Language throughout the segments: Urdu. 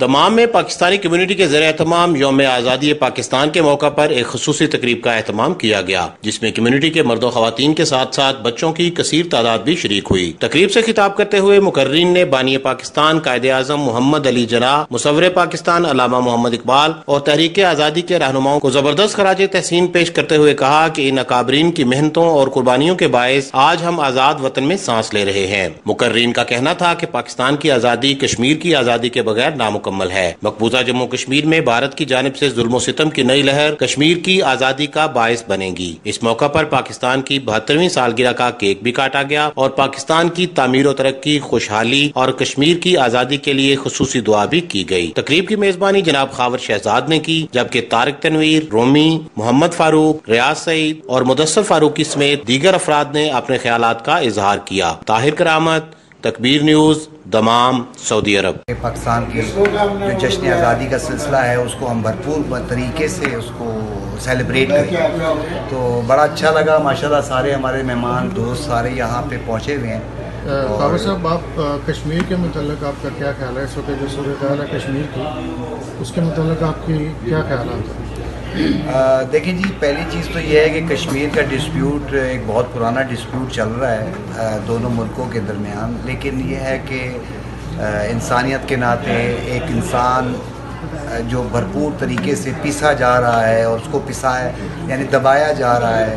دمام میں پاکستانی کمیونٹی کے زیر اہتمام یوم آزادی پاکستان کے موقع پر ایک خصوصی تقریب کا اہتمام کیا گیا، جس میں کمیونٹی کے مرد و خواتین کے ساتھ ساتھ بچوں کی کثیر تعداد بھی شریک ہوئی۔ تقریب سے خطاب کرتے ہوئے مقررین نے بانی پاکستان قائد اعظم محمد علی جناح، مصور پاکستان علامہ محمد اقبال اور تحریک آزادی کے رہنماؤں کو زبردست خراج تحسین پیش کرتے ہوئے کہا کہ ان اکابرین کی محنتوں اور قربانیوں کے باعث آج ہم آزاد وطن میں سانس لے رہے ہیں۔ مقررین کا کہنا تھا کہ پاکستان کی آزادی کشمیر کی آزادی کے بغیر نامکمل مکمل ہے۔ مقبوضہ جموں کشمیر میں بھارت کی جانب سے ظلم و ستم کی نئی لہر کشمیر کی آزادی کا باعث بنے گی۔ اس موقع پر پاکستان کی بہترویں سالگرہ کا کیک بھی کاٹا گیا اور پاکستان کی تعمیر و ترقی، خوشحالی اور کشمیر کی آزادی کے لیے خصوصی دعا بھی کی گئی۔ تقریب کی میزبانی جناب خاور شہزاد نے کی، جبکہ طارق تنویر، رومی، محمد فاروق، ریاض سعید اور مدثر فاروقی سمیت دیگر افراد نے اپنے خیالات کا اظہار کیا۔ طاہر کرامت تکبیر نیوز دمام سعودی عرب۔ پاکستان کی جو جشن آزادی کا سلسلہ ہے اس کو ہم بھرپور طریقے سے اس کو سیلیبریٹ کریں۔ تو بڑا اچھا لگا ماشاءاللہ سارے ہمارے مہمان دوست سارے یہاں پہ پہنچے ہوئے ہیں۔ خاور صاحب آپ کشمیر کے متعلق آپ کا کیا خیال ہے؟ اس وقت جو صورتحال ہے کشمیر کی اس کے متعلق آپ کی کیا خیالات ہیں؟ دیکھیں جی پہلی چیز تو یہ ہے کہ کشمیر کا ڈسپیوٹ ایک بہت پرانا ڈسپیوٹ چل رہا ہے دونوں ملکوں کے درمیان۔ لیکن یہ ہے کہ انسانیت کے ناطے ایک انسان جو بھرپور طریقے سے پیسا جا رہا ہے اور اس کو پسا ہے یعنی دبایا جا رہا ہے۔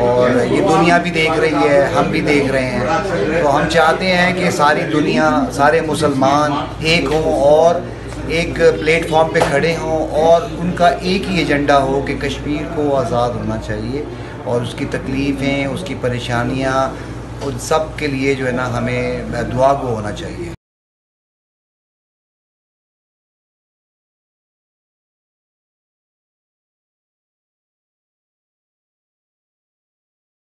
اور یہ دنیا بھی دیکھ رہی ہے، ہم بھی دیکھ رہے ہیں۔ تو ہم چاہتے ہیں کہ ساری دنیا، سارے مسلمان ایک ہوں اور ایک پلیٹ فارم پہ کھڑے ہوں اور ان کا ایک ہی ایجنڈا ہو کہ کشمیر کو آزاد ہونا چاہیے اور اس کی تکلیفیں، اس کی پریشانیاں، ان سب کے لیے جو ہے نا ہمیں دعا گو ہونا چاہیے۔